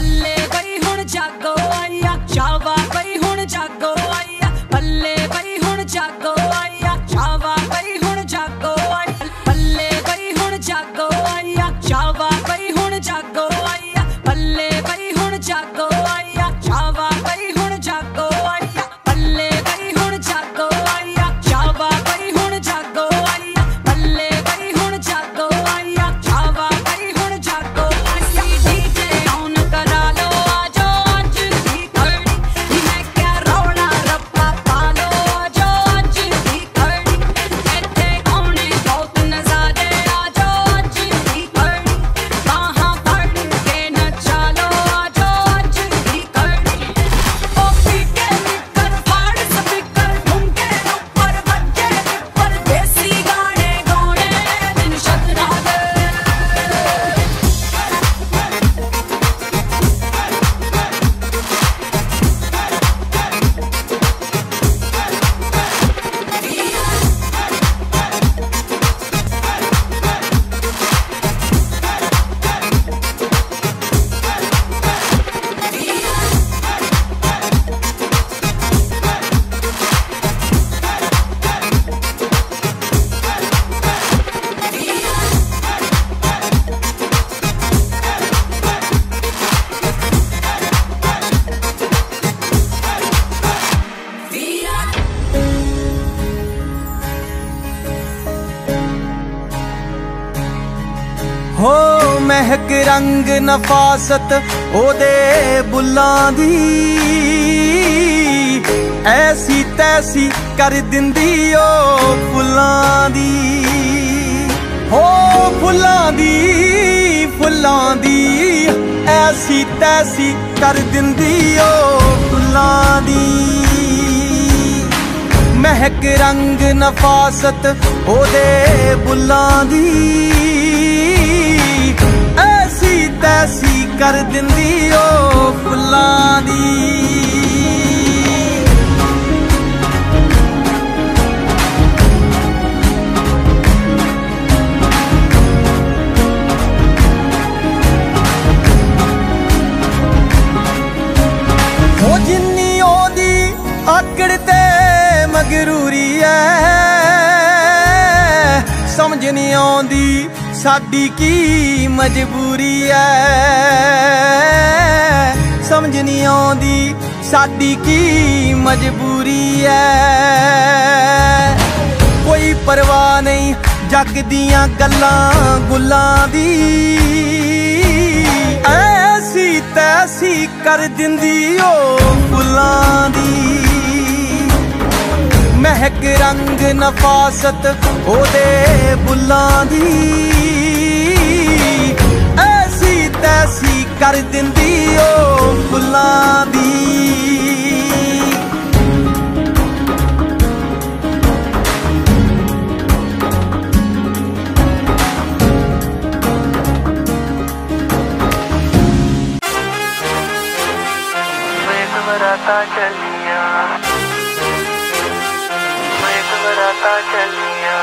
ਪੱਲੇ ਗਈ ਹੁਣ ਜਾਗੋ ਆਈ ਚਾਵਾ ਰੰਗ ਨਫਾਸਤ ਉਹਦੇ ਬੁੱਲਾਂ ਦੀ। ਐਸੀ ਤੈਸੀ ਕਰ ਦਿੰਦੀ ਓ ਫੁੱਲਾਂ ਦੀ। ਹੋ ਫੁੱਲਾਂ ਦੀ ਫੁੱਲਾਂ ਦੀ। ਐਸੀ ਤੈਸੀ ਕਰ ਦਿੰਦੀ ਓ ਫੁੱਲਾਂ ਦੀ। ਮਹਿਕ ਰੰਗ ਨਫਾਸਤ ਉਹਦੇ ਬੁੱਲਾਂ ਦੀ। ਕਰ ਦਿੰਦੀ ਓ ਫੁੱਲਾਂ ਸਾਡੀ ਕੀ ਮਜਬੂਰੀ ਐ? ਸਮਝ ਨਹੀਂ ਆਉਂਦੀ ਸਾਡੀ ਕੀ ਮਜਬੂਰੀ ਐ? ਕੋਈ ਪਰਵਾਹ ਨਹੀਂ ਜੱਗ ਦੀਆਂ ਗੱਲਾਂ ਗੁੱਲਾਂ ਦੀ। ਐਸੀ ਤੈਸੀ ਕਰ ਦਿੰਦੀ ਓ ਫੁੱਲਾਂ ਦੀ। ਮਹਿਕ ਰੰਗ ਨਫਾਸਤ ਉਹਦੇ ਬੁੱਲਾਂ ਦੀ। ਐਸੀ ਕਰ ਦਿੰਦੀ ਓ ਫੁੱਲਾਂ ਦੀ। ਬਰਾਤਾ ਚੱਲੀਆਂ ਮੇਕ ਬਰਾਤਾ ਚੱਲੀਆਂ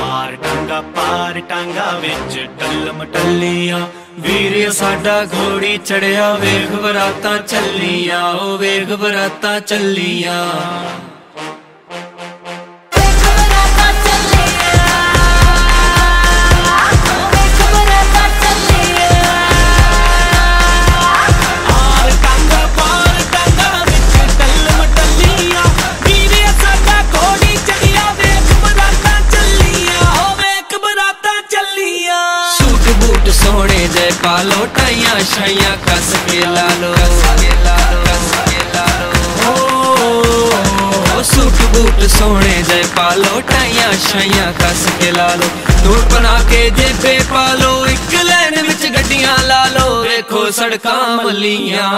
ਪਾਰ ਟਾਂਗਾ ਪਾਰ ਟਾਂਗਾ ਵਿੱਚ ਟੱਲਮ ਟੱਲੀਆਂ ਵੀਰ ਸਾਡਾ ਘੋੜੀ ਚੜਿਆ ਵੇਖ ਬਰਾਤਾਂ ਚੱਲੀਆਂ ਓ ਵੇਖ ਬਰਾਤਾਂ ਚੱਲੀਆਂ। ਸੂਟ ਬੂਟ ਸੋਹਣੇ ਜੇ ਪਾਲੋ ਟਾਈਆਂ ਛਾਈਆਂ ਕੱਸ ਕੇ ਲਾ ਲੋ ਦੂਰ ਬਣਾ ਕੇ ਜੇਬੇ ਪਾਲੋ ਇੱਕ ਲੈਣ ਵਿੱਚ ਗੱਡੀਆਂ ਲਾ ਲੋ ਵੇਖੋ ਸੜਕਾਂ ਮੱਲੀਆਂ।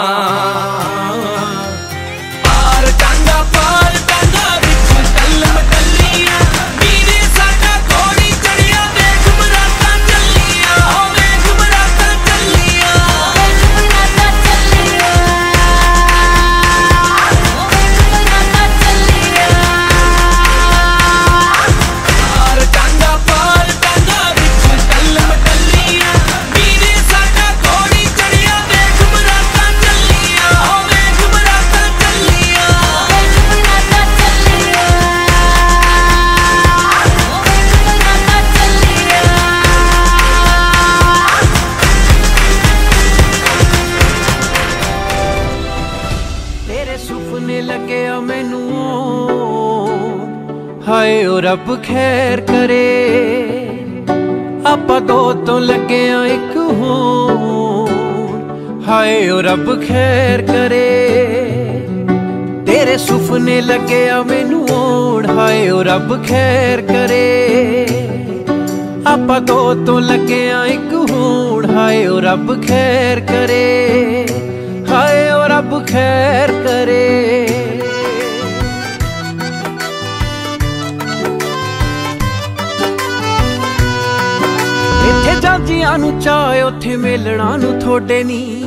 ਪਾਰ ਟਾਂਗਾ ਪਾਰ ਟਾਂਗਾ, ਵਿੱਚ ਟੱਲਮ ਟੱਲੀਆਂ ਰੱਬ ਖੈਰ ਕਰੇ। ਆਪਾਂ ਦੋ ਤੋਂ ਲੱਗਿਆ ਇੱਕ ਹੋਣ। ਹਾਏ, ਓ ਰੱਬ ਖੈਰ ਕਰੇ। ਤੇਰੇ ਸੁਪਨੇ ਲੱਗਿਆ ਮੈਨੂੰ ਓੜ ਹਾਏ, ਓ ਰੱਬ ਖੈਰ ਕਰੇ। ਆਪਾਂ ਦੋ ਤੋਂ ਲੱਗਿਆ ਇੱਕ ਹੋਣ। ਹਾਏ, ਓ ਰੱਬ ਖੈਰ ਕਰੇ। ਹਾਏ, ਓ ਰੱਬ ਖੈਰ ਕਰੇ। ਜਾਂਦੀਆਂ ਨੂੰ ਚਾਹ ਉੱਥੇ ਮੇਲਣਾ ਨੂੰ ਥੋੜੇ ਨਹੀਂ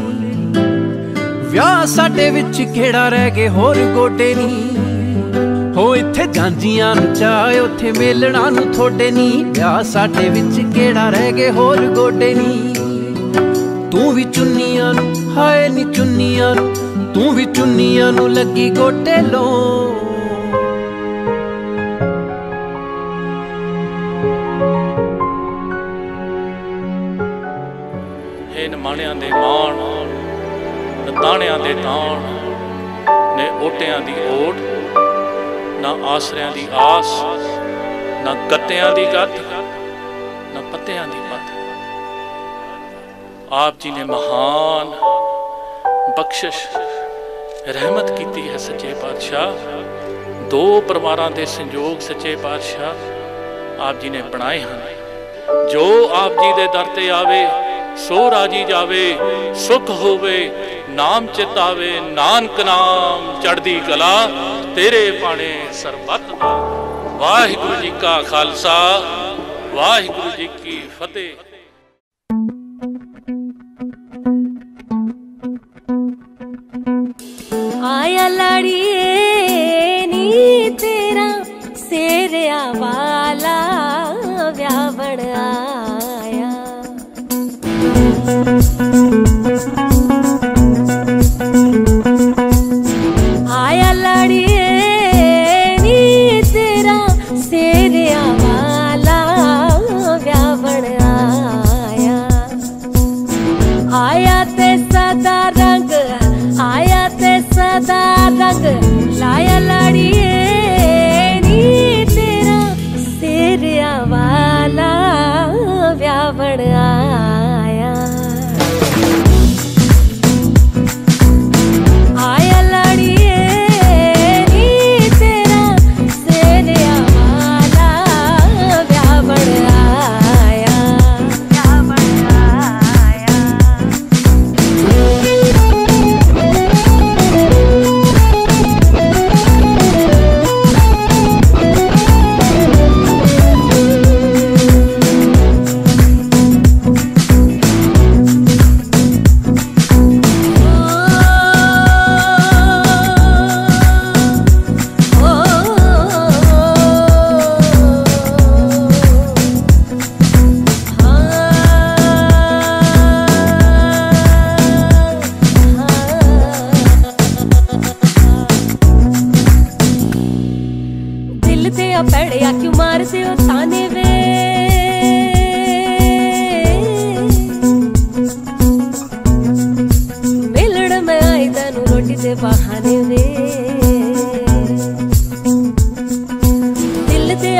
ਵਿਆਹ ਸਾਡੇ ਵਿੱਚ ਕਿਹੜਾ ਰਹਿ ਗਏ ਹੋਰ ਗੋਡੇ ਨਹੀਂ ਹੋ ਇੱਥੇ ਜਾਂਦੀਆਂ ਨੂੰ ਚਾਹ ਉੱਥੇ ਮੇਲਣਾ ਨੂੰ ਥੋੜੇ ਨਹੀਂ ਵਿਆਹ ਸਾਡੇ ਵਿੱਚ ਕਿਹੜਾ ਰਹਿ ਗਏ ਹੋਰ ਗੋਡੇ ਨਹੀਂ ਤੂੰ ਵੀ ਚੁੰਨੀਆਂ ਨੂੰ, ਹਾਏ ਨੀ ਚੁੰਨੀਆਂ ਨੂੰ। ਤੂੰ ਵੀ ਚੁੰਨੀਆਂ ਨੂੰ ਲੱਗੀ ਗੋਡੇ ਲੋ। ਨਤਾਣਿਆਂ ਦੇ ਤਾਣ, ਨੇ ਓਟਿਆਂ ਦੀ ਓਟ, ਨਾ ਆਸਰਿਆਂ ਦੀ ਆਸ, ਨਾ ਗੱਤਿਆਂ ਦੀ ਗੱਤ, ਨਾ ਪੱਤਿਆਂ ਦੀ ਪੱਤ। ਆਪ ਜੀ ਨੇ ਮਹਾਨ ਬਖਸ਼ਿਸ਼, ਰਹਿਮਤ ਕੀਤੀ ਹੈ ਸੱਚੇ ਪਾਤਸ਼ਾਹ। ਦੋ ਪਰਿਵਾਰਾਂ ਦੇ ਸੰਯੋਗ ਸੱਚੇ ਪਾਤਸ਼ਾਹ ਆਪ ਜੀ ਨੇ ਬਣਾਏ ਹਨ। ਜੋ ਆਪ ਜੀ ਦੇ ਦਰ ਤੇ ਆਵੇ, ਸੋ ਰਾਜੀ ਜਾਵੇ, ਸੁਖ ਹੋਵੇ ਨਾਮ ਚਿਤਾਵੇ, ਨਾਨਕ ਨਾਮ ਚੜਦੀ ਕਲਾ, ਤੇਰੇ ਪਾਣੇ ਸਰਬੱਤ ਦਾ। ਵਾਹਿਗੁਰੂ ਜੀ ਕਾ ਖਾਲਸਾ, ਵਾਹਿਗੁਰੂ ਜੀ ਕੀ ਫਤਿਹ। ਆਇਆ ਲੜੀਏ, ਨੀ ਤੇਰਾ ਸੇਰਿਆ ਵਾਲਾ ਵਿਆਹਣ ਆਇਆ ਆਇਆ।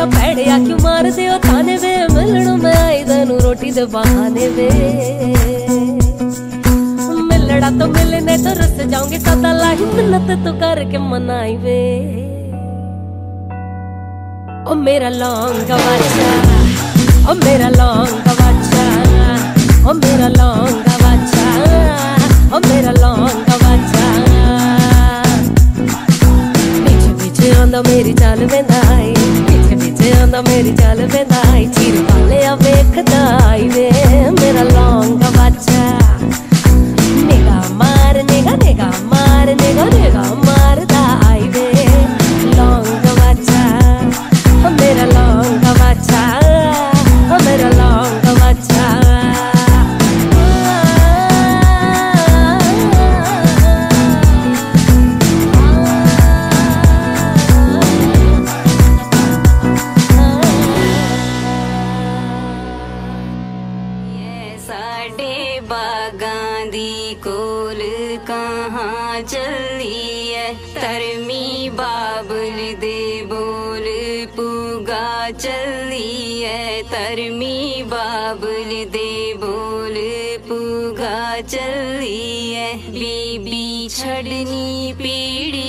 ਆ ਪੜਿਆ ਕਿਉਂ ਮਾਰਦੇ ਹੋ? ਤਾਨੇ ਵੇ ਮਿਲਣ ਮੈਂ ਆਈ ਤੈਨੂੰ ਰੋਟੀ ਦੇ ਬਹਾਨੇ ਵੇ। ਮਿਲੜਾ ਤੋਂ ਮਿਲਨੇ ਤੋਂ ਰਸ ਜਾਉਂਗੇ ਸਦਾ ਲਾਹੀ ਮਿੰਨਤ ਤੂੰ ਕਰਕੇ ਮਨਾਈ ਵੇ। ਓ ਮੇਰਾ ਲੌਂਗ ਵਾਚਾ ਓ ਮੇਰਾ ਲੌਂਗ ਵਾਚਾ ਓ ਮੇਰਾ ਲੌਂਗ ਵਾਚਾ ਓ ਮੇਰਾ ਲੌਂਗਾ ਵਾਚਾ ਪਿੱਛੇ ਪਿੱਛੇ ਆਂਦਾ ਮੇਰੀ ਚਾਲ ਵੇਂਦਾਈ ਪਿੱਛੇ ਪਿੱਛੇ ਆਂਦਾ ਮੇਰੀ ਚਾਲ ਵੇਂਦਾਈ ਚੀਰ ਵਾਲਿਆ ਵੇਖਦਾ ਆਈ ਵੇ ਮੇਰਾ ਲੌਂਗ ਵਾਚਾ तरमी बाबुल दे बोल पूगा चली बीबी छड़नी पीडी